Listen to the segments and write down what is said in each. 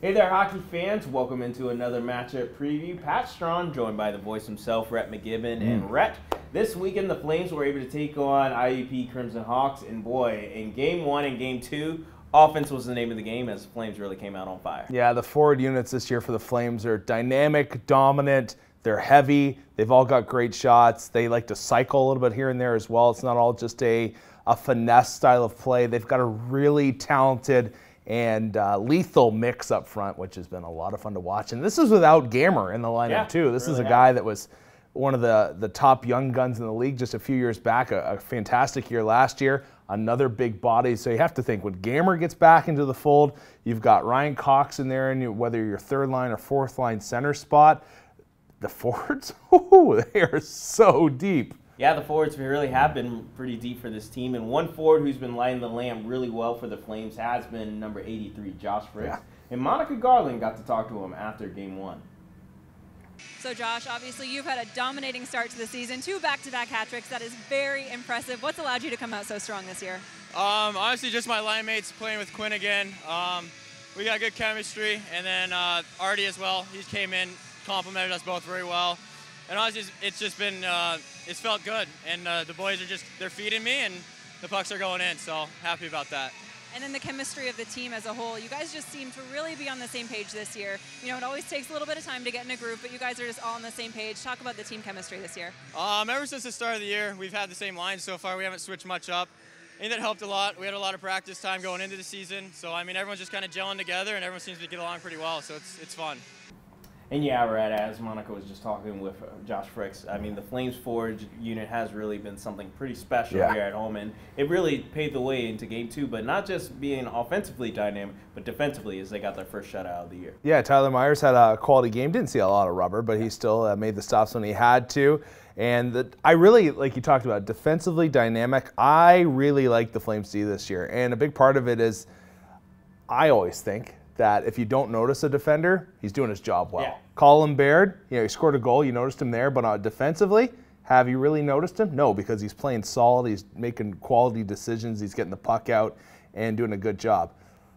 Hey there, hockey fans. Welcome into another matchup preview. Pat Strong, joined by the voice himself, Rhett McGibbon. And Mm. Rhett, this weekend the Flames were able to take on IUP Crimson Hawks. And boy, in game one and game two, offense was the name of the game as the Flames really came out on fire. Yeah, the forward units this year for the Flames are dynamic, dominant. They're heavy. They've all got great shots. They like to cycle a little bit here and there as well. It's not all just a, a finesse style of play. They've got a really talented and uh, lethal mix up front, which has been a lot of fun to watch. And this is without Gamer in the lineup Yeah, too. This is a guy that was one of the, the top young guns in the league just a few years back, a, a fantastic year last year, another big body. So you have to think when Gamer gets back into the fold, you've got Ryan Cox in there, and you, whether you're third line or fourth line center spot, the forwards, ooh, they are so deep. Yeah, the forwards really have been pretty deep for this team. And one forward who's been lighting the lamp really well for the Flames has been number 83, Josh Fritz. Yeah. And Monica Garland got to talk to him after game one. So, Josh, obviously you've had a dominating start to the season, two back-to-back hat tricks. That is very impressive. What's allowed you to come out so strong this year? Um, honestly, just my line mates playing with Quinn again. Um, we got good chemistry, and then uh, Artie as well. He came in, complimented us both very well, and honestly, it's- just been uh, it's felt good. And uh, the boys are just they're feeding me, and the pucks are going in. So happy about that. And then the chemistry of the team as a whole. You guys just seem to really be on the same page this year. You know, it always takes a little bit of time to get in a group, but you guys are just all on the same page. Talk about the team chemistry this year. Um, ever since the start of the year, we've had the same lines so far. We haven't switched much up. And that helped a lot. We had a lot of practice time going into the season, so I mean everyone's just kind of gelling together, and everyone seems to get along pretty well. So it's it's fun. And yeah, Rhett, as Monica was just talking with uh, Josh Fricks, I mean, the Flames Forge unit has really been something pretty special Yeah. here at home, and it really paved the way into game two, but not just being offensively dynamic, but defensively as they got their first shutout of the year. Yeah, Tyler Myers had a quality game. Didn't see a lot of rubber, but he still uh, made the stops when he had to. And the, I really, like you talked about, defensively dynamic. I really like the Flames D this year. And a big part of it is I always think that if you don't notice a defender, he's doing his job well. Yeah. Colin Baird, you know, he scored a goal, you noticed him there, but uh, defensively, have you really noticed him? No, because he's playing solid, he's making quality decisions, he's getting the puck out and doing a good job.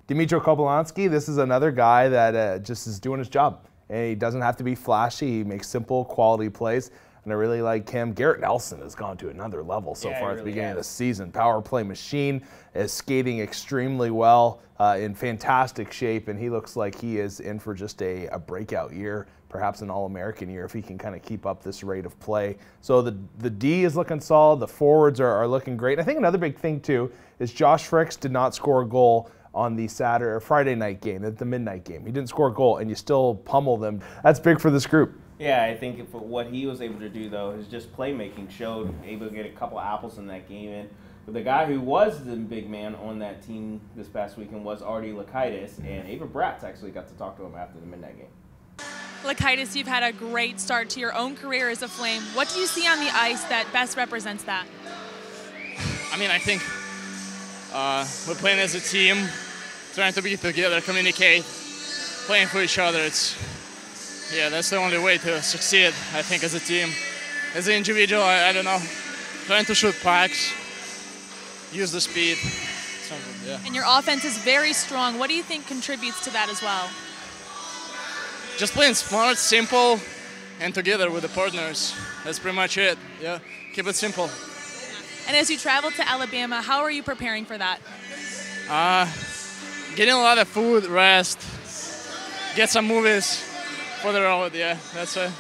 Dimitro Kopolanski, this is another guy that uh, just is doing his job. And he doesn't have to be flashy, he makes simple, quality plays. And I really like him. Garrett Nelson has gone to another level so Yeah, far at the really beginning of the season. Power play machine is skating extremely well, uh, in fantastic shape, and he looks like he is in for just a, a breakout year, perhaps an All-American year if he can kind of keep up this rate of play. So the the D is looking solid. The forwards are, are looking great. And I think another big thing too is Josh Fricks did not score a goal on the Saturday or Friday night game, at the midnight game. He didn't score a goal, and you still pummel them. That's big for this group. Yeah, I think for what he was able to do though is just playmaking showed able to get a couple apples in that game. And but the guy who was the big man on that team this past weekend was Artie Lakaitis, and Ava Bratz actually got to talk to him after the midnight game. Lakaitis, you've had a great start to your own career as a Flame. What do you see on the ice that best represents that? I mean, I think uh, we're playing as a team, trying to be together, communicate, playing for each other. It's yeah, that's the only way to succeed. I think as a team, as an individual, I, I don't know, trying to shoot pucks, use the speed, something. Yeah. And your offense is very strong. What do you think contributes to that as well? Just playing smart, simple, and together with the partners. That's pretty much it. Yeah, keep it simple. And as you travel to Alabama, how are you preparing for that? Uh, getting a lot of food, rest, get some movies for the road. Yeah, that's right.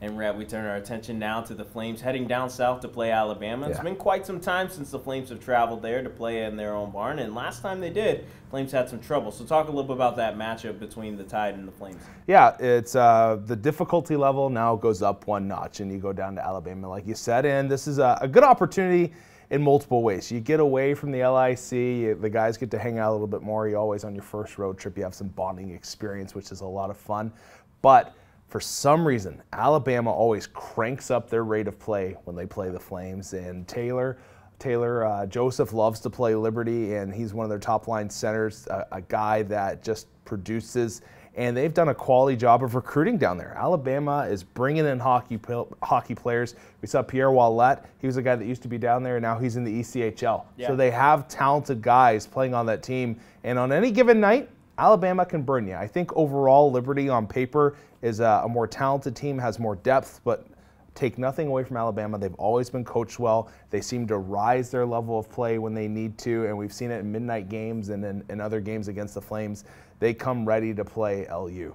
And Rhett, we turn our attention now to the Flames heading down south to play Alabama. It's Yeah. been quite some time since the Flames have traveled there to play in their own barn, and last time they did, Flames had some trouble. So talk a little bit about that matchup between the Tide and the Flames. Yeah, it's uh, the difficulty level now goes up one notch, and you go down to Alabama, like you said. And this is a, a good opportunity in multiple ways. You get away from the LIC, the guys get to hang out a little bit more. You always on your first road trip, you have some bonding experience, which is a lot of fun. But for some reason, Alabama always cranks up their rate of play when they play the Flames. And Taylor, Taylor uh, Joseph loves to play Liberty, and he's one of their top line centers, a, a guy that just produces. And they've done a quality job of recruiting down there. Alabama is bringing in hockey hockey players. We saw Pierre Wallette. He was a guy that used to be down there, and now he's in the ECHL. Yeah. So they have talented guys playing on that team. And on any given night, Alabama can burn you. I think overall, Liberty on paper is a, a more talented team, has more depth, but take nothing away from Alabama. They've always been coached well. They seem to rise their level of play when they need to, and we've seen it in midnight games and in, in other games against the Flames. They come ready to play LU.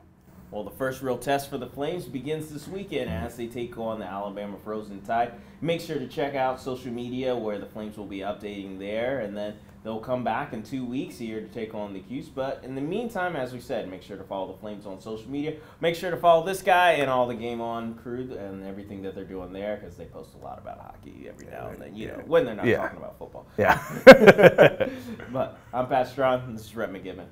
Well, the first real test for the Flames begins this weekend as they take on the Alabama Frozen Tide. Make sure to check out social media where the Flames will be updating there, and then they'll come back in two weeks here to take on the Cuse. But in the meantime, as we said, make sure to follow the Flames on social media. Make sure to follow this guy and all the Game On crew and everything that they're doing there because they post a lot about hockey every now and then, you know, when they're not Yeah. talking about football. Yeah. But I'm Pat Strong, and this is Rhett McGibbon.